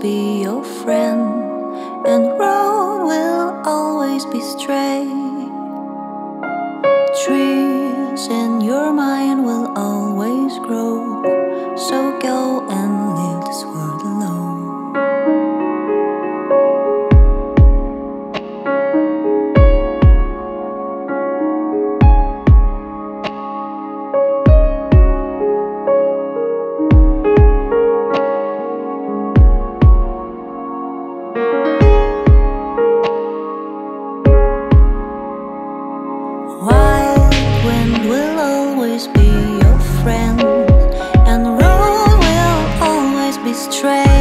be your friend, and road will always be straight. Trees in your mind will always. friend, and road will always be straight.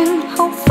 and hope.